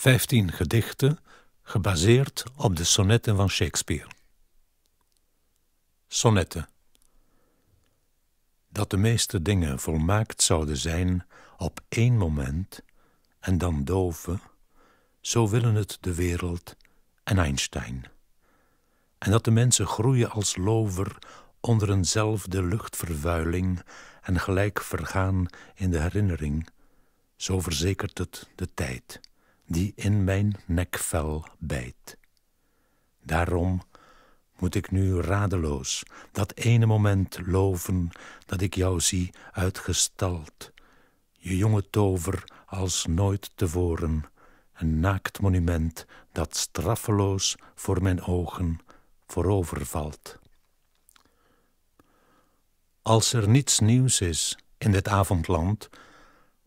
Vijftien gedichten gebaseerd op de sonnetten van Shakespeare. Sonnetten. Dat de meeste dingen volmaakt zouden zijn op één moment en dan doven, zo willen het de wereld en Einstein. En dat de mensen groeien als lover onder eenzelfde luchtvervuiling en gelijk vergaan in de herinnering, zo verzekert het de tijd die in mijn nekvel bijt. Daarom moet ik nu radeloos dat ene moment loven dat ik jou zie uitgestald, je jonge tover als nooit tevoren, een naakt monument dat straffeloos voor mijn ogen voorovervalt. Als er niets nieuws is in dit avondland,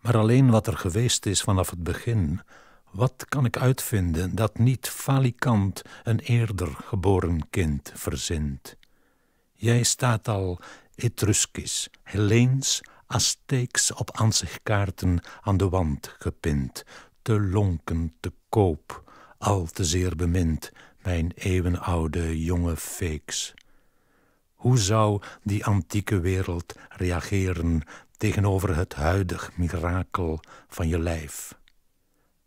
maar alleen wat er geweest is vanaf het begin, wat kan ik uitvinden dat niet falikant een eerder geboren kind verzint? Jij staat al Etruskisch, Helleens, Azteeks op ansichtkaarten aan de wand gepint, te lonken, te koop, al te zeer bemind, mijn eeuwenoude jonge feeks. Hoe zou die antieke wereld reageren tegenover het huidig mirakel van je lijf?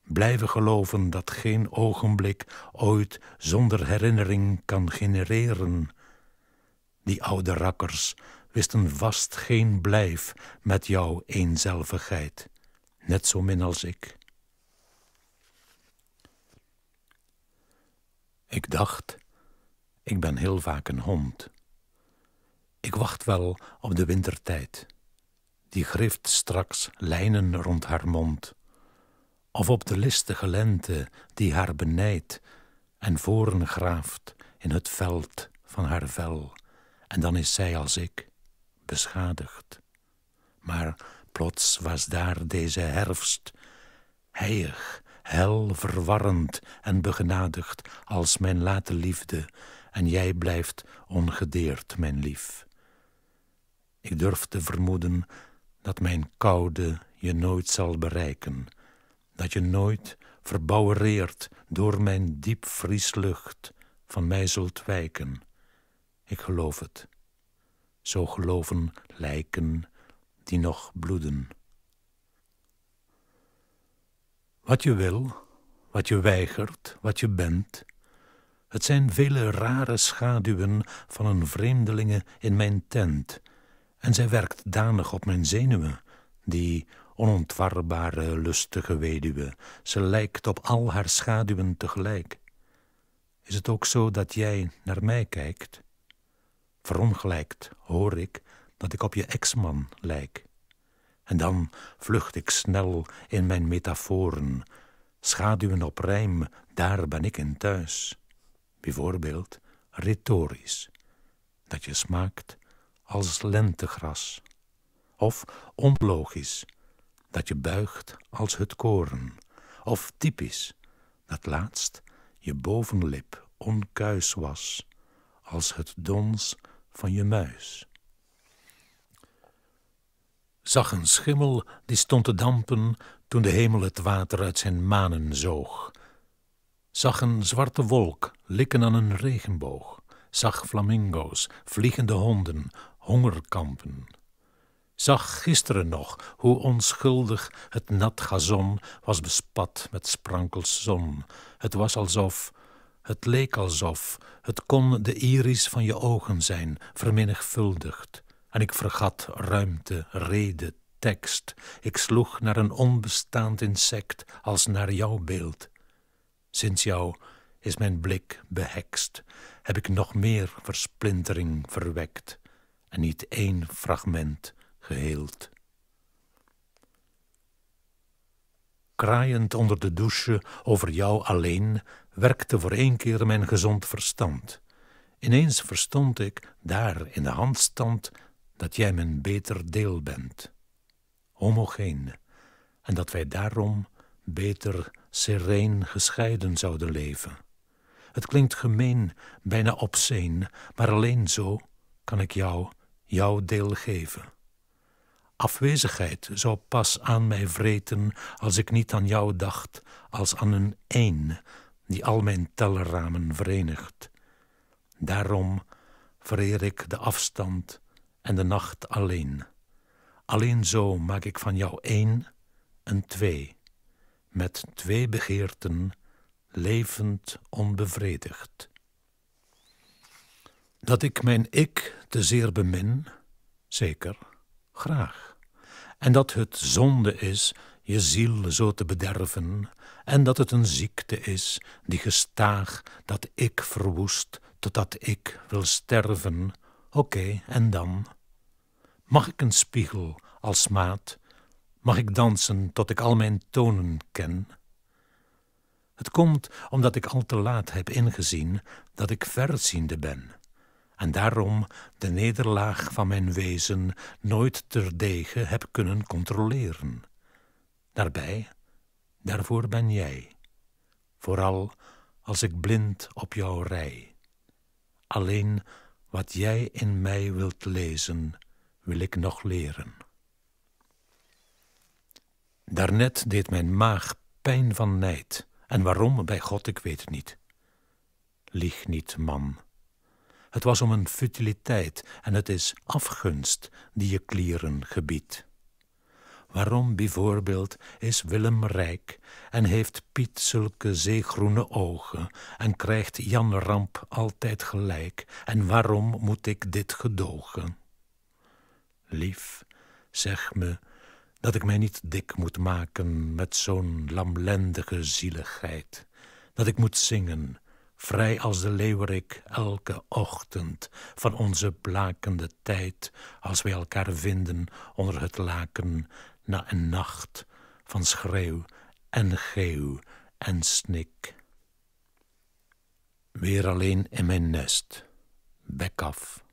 Blijven geloven dat geen ogenblik ooit zonder herinnering kan genereren. Die oude rakkers wisten vast geen blijf met jouw eenzelvigheid, net zo min als ik. Ik dacht, ik ben heel vaak een hond. Ik wacht wel op de wintertijd. Die grift straks lijnen rond haar mond of op de listige lente die haar benijdt en voren graaft in het veld van haar vel, en dan is zij als ik, beschadigd. Maar plots was daar deze herfst, heilig, hel verwarrend en begenadigd als mijn late liefde, en jij blijft ongedeerd, mijn lief. Ik durf te vermoeden dat mijn koude je nooit zal bereiken, dat je nooit verbouwereerd door mijn diep vrieslucht van mij zult wijken. Ik geloof het. Zo geloven lijken die nog bloeden. Wat je wil, wat je weigert, wat je bent, het zijn vele rare schaduwen van een vreemdelinge in mijn tent, en zij werkt danig op mijn zenuwen, die onontwarbare, lustige weduwe. Ze lijkt op al haar schaduwen tegelijk. Is het ook zo dat jij naar mij kijkt? Verongelijkt hoor ik dat ik op je ex-man lijk. En dan vlucht ik snel in mijn metaforen. Schaduwen op rijm, daar ben ik in thuis. Bijvoorbeeld retorisch, dat je smaakt als lentegras. Of onlogisch, dat je buigt als het koren, of typisch, dat laatst je bovenlip onkuis was, als het dons van je muis. Zag een schimmel die stond te dampen toen de hemel het water uit zijn manen zoog. Zag een zwarte wolk likken aan een regenboog. Zag flamingo's, vliegende honden, hongerkampen zag gisteren nog hoe onschuldig het nat gazon was bespat met sprankels zon. Het was alsof, het leek alsof, het kon de iris van je ogen zijn, vermenigvuldigd. En ik vergat ruimte, reden, tekst. Ik sloeg naar een onbestaand insect als naar jouw beeld. Sinds jou is mijn blik behekst, heb ik nog meer versplintering verwekt, en niet één fragment geheeld. Kraaiend onder de douche over jou alleen werkte voor één keer mijn gezond verstand. Ineens verstond ik, daar in de handstand, dat jij mijn beter deel bent. Homogeen. En dat wij daarom beter sereen gescheiden zouden leven. Het klinkt gemeen, bijna obscene, maar alleen zo kan ik jou jouw deel geven Afwezigheid zou pas aan mij vreten als ik niet aan jou dacht als aan een één die al mijn tellerramen verenigt. Daarom vereer ik de afstand en de nacht alleen. Alleen zo maak ik van jou één een twee, met twee begeerten, levend onbevredigd. Dat ik mijn ik te zeer bemin, zeker, graag. En dat het zonde is je ziel zo te bederven, en dat het een ziekte is die gestaag dat ik verwoest totdat ik wil sterven. Oké, en dan? Mag ik een spiegel als maat? Mag ik dansen tot ik al mijn tonen ken? Het komt omdat ik al te laat heb ingezien dat ik verziende ben en daarom de nederlaag van mijn wezen nooit terdege heb kunnen controleren. Daarbij, daarvoor ben jij, vooral als ik blind op jou rij. Alleen wat jij in mij wilt lezen, wil ik nog leren. Daarnet deed mijn maag pijn van nijd, en waarom, bij God, ik weet het niet. Lieg niet, man het was om een futiliteit en het is afgunst die je klieren gebiedt. Waarom bijvoorbeeld is Willem rijk en heeft Piet zulke zeegroene ogen en krijgt Jan Ramp altijd gelijk en waarom moet ik dit gedogen? Lief, zeg me dat ik mij niet dik moet maken met zo'n lamlendige zieligheid, dat ik moet zingen vrij als de leeuwerik elke ochtend van onze blakende tijd, als wij elkaar vinden onder het laken na een nacht van schreeuw en geeuw en snik. Weer alleen in mijn nest, bek af.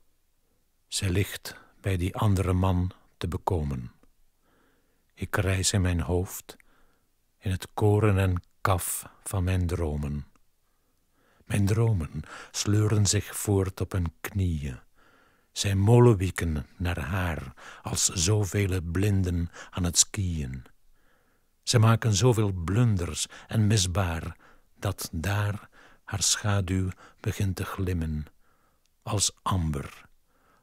Zij ligt bij die andere man te bekomen. Ik reis in mijn hoofd, in het koren en kaf van mijn dromen. Mijn dromen sleuren zich voort op hun knieën. Zij molenwieken naar haar als zoveel blinden aan het skiën. Ze maken zoveel blunders en misbaar dat daar haar schaduw begint te glimmen. Als amber,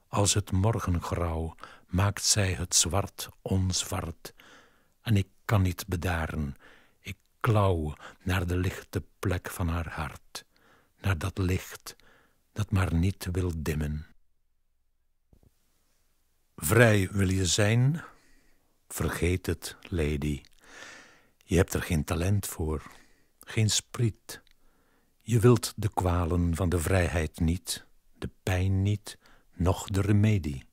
als het morgengrauw maakt zij het zwart onzwart. En ik kan niet bedaren, ik klauw naar de lichte plek van haar hart naar dat licht dat maar niet wil dimmen. Vrij wil je zijn? Vergeet het, lady. Je hebt er geen talent voor, geen spriet. Je wilt de kwalen van de vrijheid niet, de pijn niet, noch de remedie.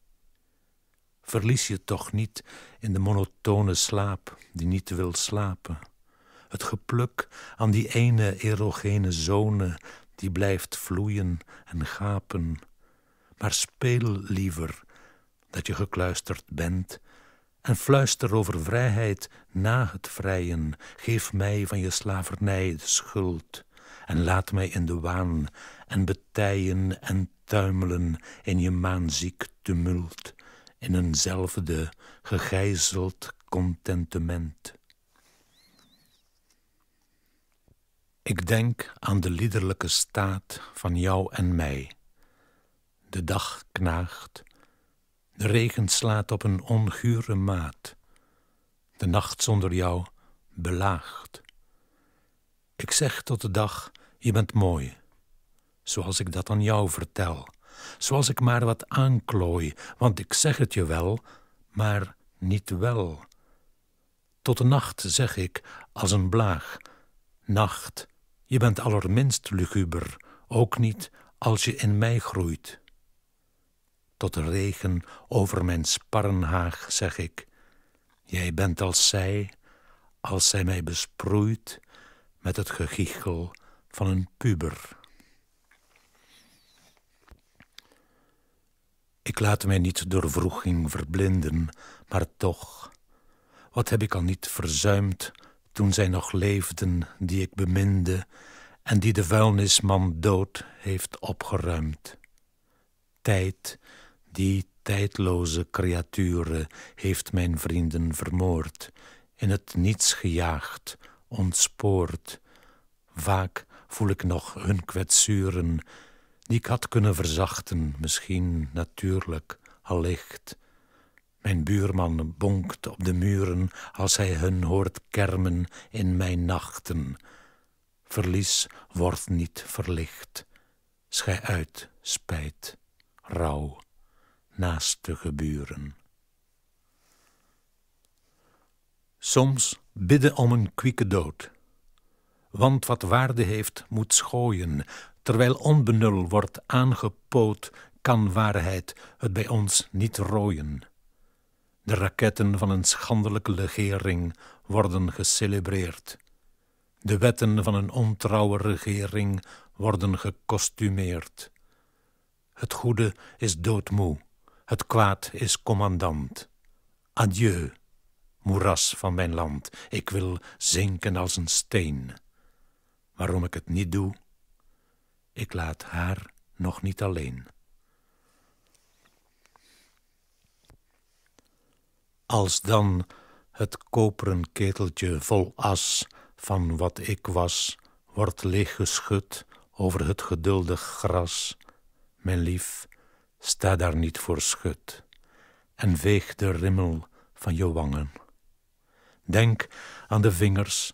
Verlies je toch niet in de monotone slaap die niet wil slapen. Het gepluk aan die ene erogene zone die blijft vloeien en gapen. Maar speel liever dat je gekluisterd bent en fluister over vrijheid na het vrijen. Geef mij van je slavernij de schuld en laat mij in de waan en betijen en tuimelen in je maanziek tumult, in eenzelfde gegijzeld contentement. Ik denk aan de liederlijke staat van jou en mij. De dag knaagt, de regen slaat op een ongure maat, de nacht zonder jou belaagt. Ik zeg tot de dag, je bent mooi, zoals ik dat aan jou vertel, zoals ik maar wat aanklooi, want ik zeg het je wel, maar niet wel. Tot de nacht zeg ik, als een blaag, nacht, je bent allerminst luguber, ook niet als je in mij groeit. Tot de regen over mijn sparrenhaag zeg ik, jij bent als zij, als zij mij besproeit met het gegichel van een puber. Ik laat mij niet door vroeging verblinden, maar toch, wat heb ik al niet verzuimd toen zij nog leefden, die ik beminde en die de vuilnisman dood heeft opgeruimd. Tijd, die tijdloze creaturen heeft mijn vrienden vermoord, in het niets gejaagd, ontspoord. Vaak voel ik nog hun kwetsuren, die ik had kunnen verzachten, misschien natuurlijk, allicht. Mijn buurman bonkt op de muren als hij hun hoort kermen in mijn nachten. Verlies wordt niet verlicht. Schij uit, spijt, rouw, naaste geburen. Soms bidden om een kwieke dood. Want wat waarde heeft, moet schooien. Terwijl onbenul wordt aangepoot, kan waarheid het bij ons niet rooien. De raketten van een schandelijke legering worden gecelebreerd. De wetten van een ontrouwe regering worden gekostumeerd. Het goede is doodmoe, het kwaad is commandant. Adieu, moeras van mijn land, ik wil zinken als een steen. Waarom ik het niet doe? Ik laat haar nog niet alleen. Als dan het koperen keteltje vol as van wat ik was, wordt leeggeschud over het geduldig gras. Mijn lief, sta daar niet voor schut en veeg de rimmel van je wangen. Denk aan de vingers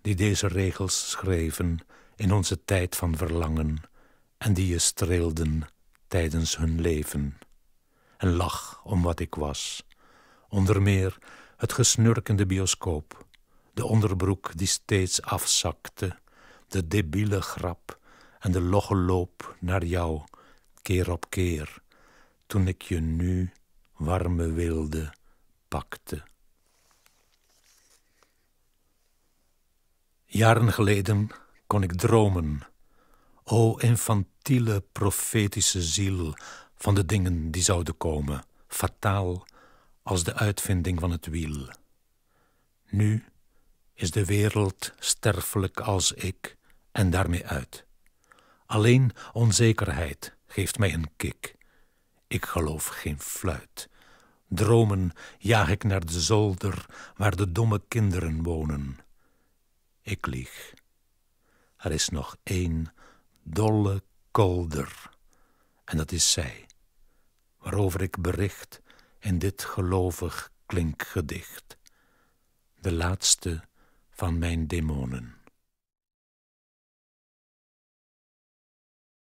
die deze regels schreven in onze tijd van verlangen en die je streelden tijdens hun leven. En lach om wat ik was, onder meer het gesnurkende bioscoop, de onderbroek die steeds afzakte, de debiele grap en de logge loop naar jou, keer op keer, toen ik je nu warme wilde pakte. Jaren geleden kon ik dromen, o infantiele profetische ziel van de dingen die zouden komen, fataal als de uitvinding van het wiel. Nu is de wereld sterfelijk als ik en daarmee uit. Alleen onzekerheid geeft mij een kik. Ik geloof geen fluit. Dromen jaag ik naar de zolder waar de domme kinderen wonen. Ik lieg. Er is nog één dolle kolder, en dat is zij, waarover ik bericht in dit gelovig klinkgedicht, de laatste van mijn demonen.